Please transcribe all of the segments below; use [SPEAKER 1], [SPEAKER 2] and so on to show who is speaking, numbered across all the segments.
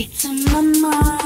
[SPEAKER 1] It's in my mind.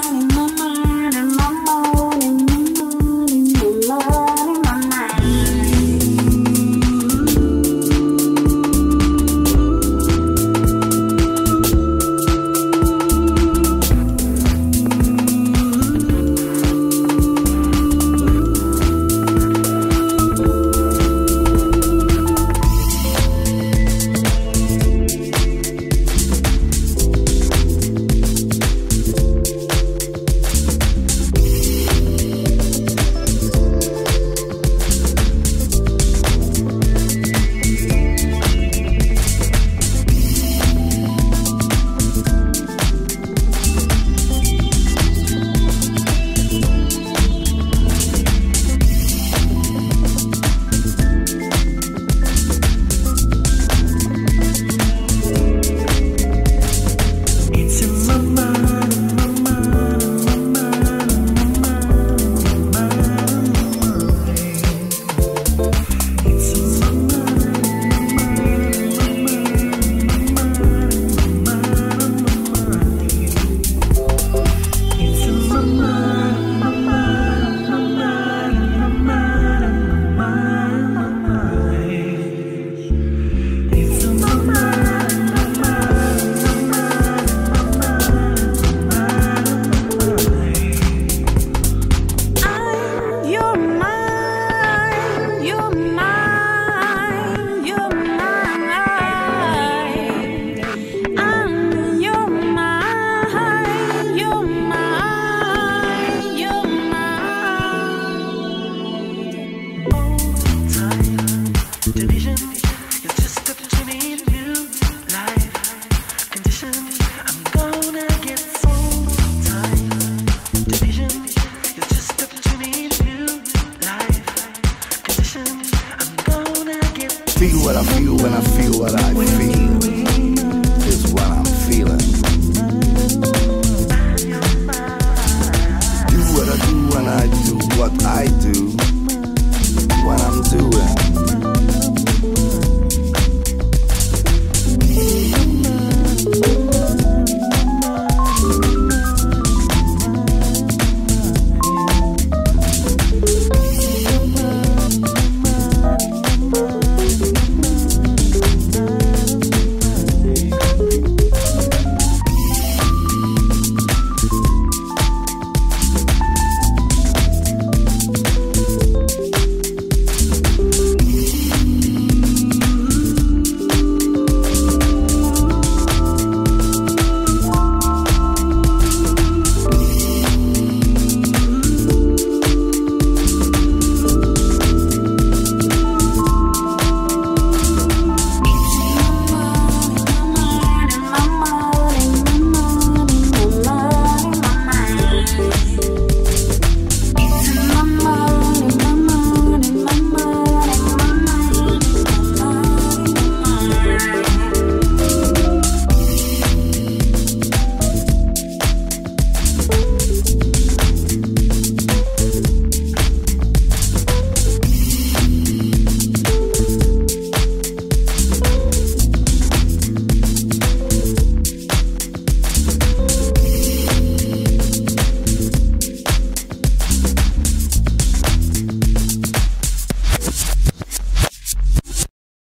[SPEAKER 2] feel what I feel when I feel what I feel is what I'm feeling. Do what I do when I do what I do.